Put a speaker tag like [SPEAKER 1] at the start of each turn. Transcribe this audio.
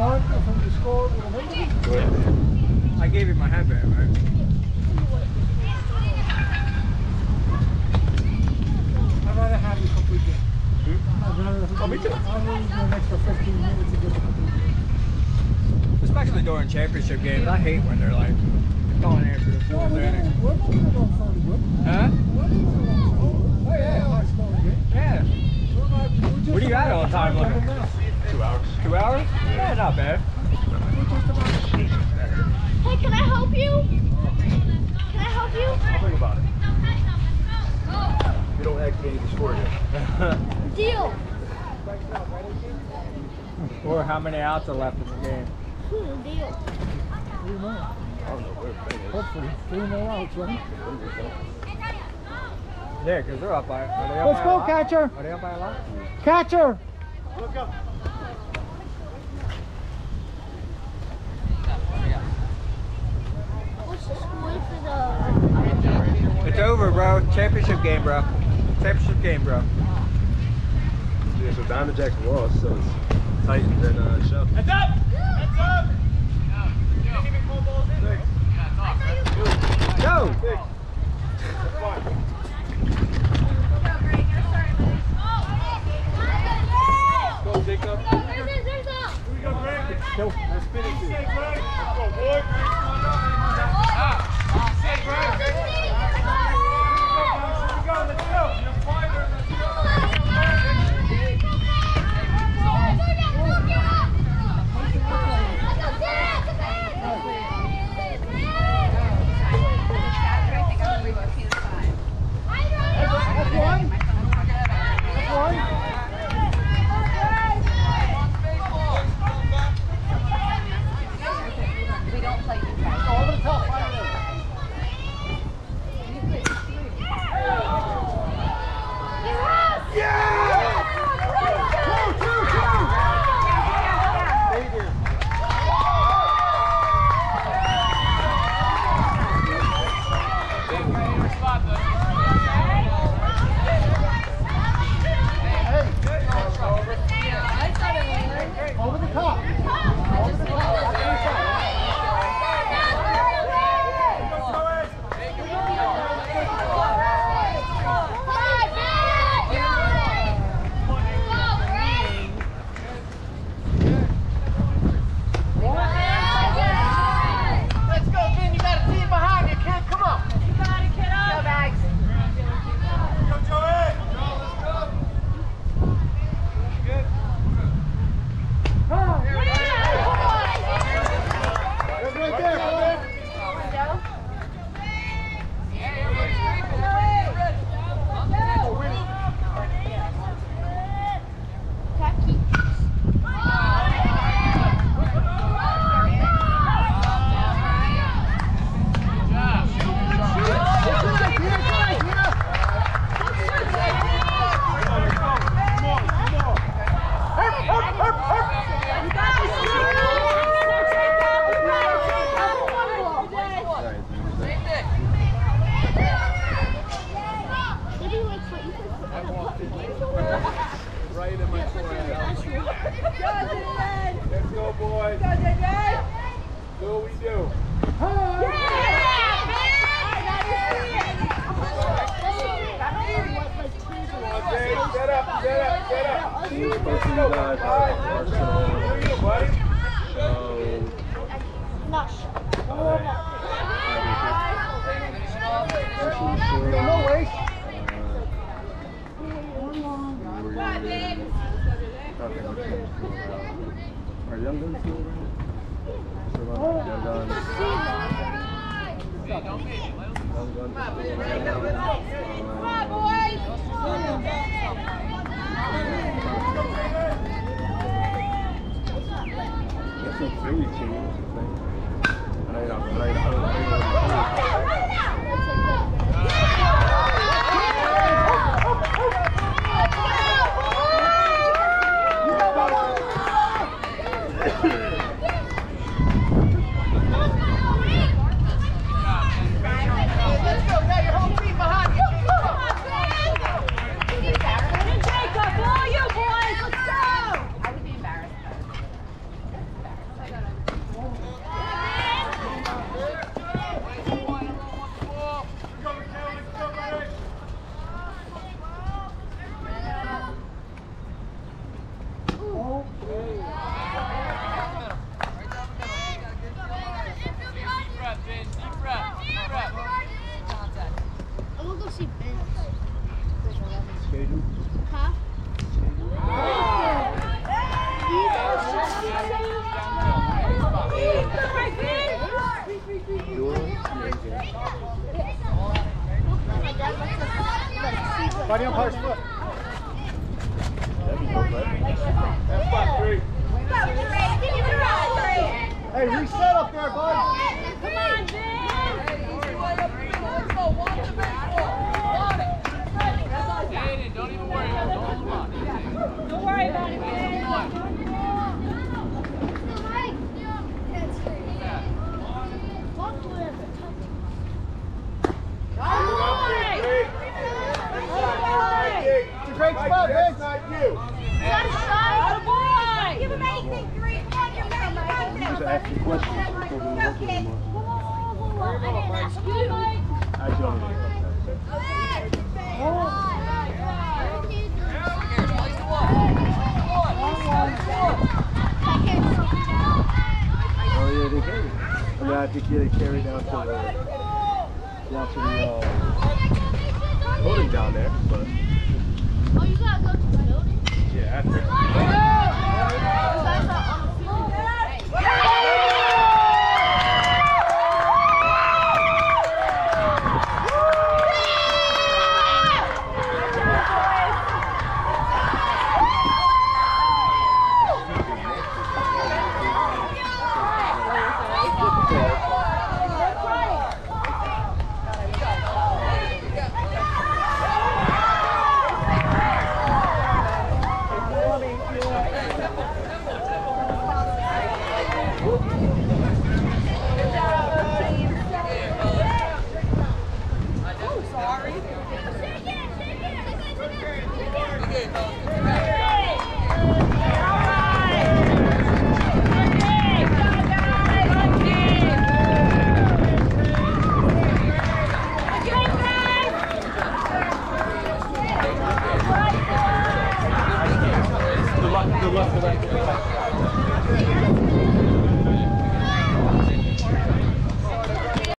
[SPEAKER 1] Mark from the score will
[SPEAKER 2] I gave you my headband, right?
[SPEAKER 1] I'd rather have you complete it. Hmm? I'd rather
[SPEAKER 2] Oh, me too.
[SPEAKER 1] I'll leave you an extra 15 minutes to get the complete game.
[SPEAKER 2] Especially during championship games. I hate when they're like going after the fourth
[SPEAKER 1] we're
[SPEAKER 2] inning.
[SPEAKER 1] we're moving along fairly good.
[SPEAKER 2] Huh?
[SPEAKER 1] We're moving along.
[SPEAKER 2] Oh, yeah.
[SPEAKER 1] High.
[SPEAKER 2] Yeah.
[SPEAKER 1] We're not- we're just
[SPEAKER 2] What do you got
[SPEAKER 1] about
[SPEAKER 2] all the time
[SPEAKER 1] to
[SPEAKER 2] looking?
[SPEAKER 3] Two hours.
[SPEAKER 2] Two hours? Yeah, not bad.
[SPEAKER 1] We're just about
[SPEAKER 4] Hey, can I help you? Can I help you?
[SPEAKER 3] I'll Think about it. You don't actually need to score yet.
[SPEAKER 4] Deal.
[SPEAKER 2] or how many outs are left in the game?
[SPEAKER 4] Hmm, deal.
[SPEAKER 1] three more.
[SPEAKER 3] I don't know where the thing.
[SPEAKER 1] Hopefully, three more outs, right?
[SPEAKER 2] Yeah, because they're up by. Are they up
[SPEAKER 1] Let's
[SPEAKER 2] by
[SPEAKER 1] go,
[SPEAKER 2] a lot?
[SPEAKER 1] catcher.
[SPEAKER 2] Are they up by a lot?
[SPEAKER 1] Catcher!
[SPEAKER 3] Look up.
[SPEAKER 4] What's the score for the?
[SPEAKER 2] It's over, bro. Championship game, bro. Championship game, bro.
[SPEAKER 3] Yeah, so Diamond Jackson lost, so it's Titans and uh, Shell.
[SPEAKER 2] Heads up! Heads up! Go!
[SPEAKER 3] Go,
[SPEAKER 1] Go.
[SPEAKER 3] Let's finish it. Go, boy.
[SPEAKER 1] That's
[SPEAKER 3] Get up, get up, get up.
[SPEAKER 1] Team's
[SPEAKER 3] Let's go, guys. Arsenal. Here you go, buddy.
[SPEAKER 4] Not
[SPEAKER 1] No way.
[SPEAKER 3] Are Young Guns still around? Is still around.
[SPEAKER 5] Caden. On
[SPEAKER 3] Park's
[SPEAKER 1] Hey, reset up there, bud.
[SPEAKER 4] Come on, the baseball. On
[SPEAKER 3] to the more.
[SPEAKER 4] I didn't ask you, Mike.
[SPEAKER 3] I'm gonna- Oh yeah. I mean, I to the down to the uh, building down there,
[SPEAKER 4] Oh, you gotta go to the building?
[SPEAKER 3] yeah.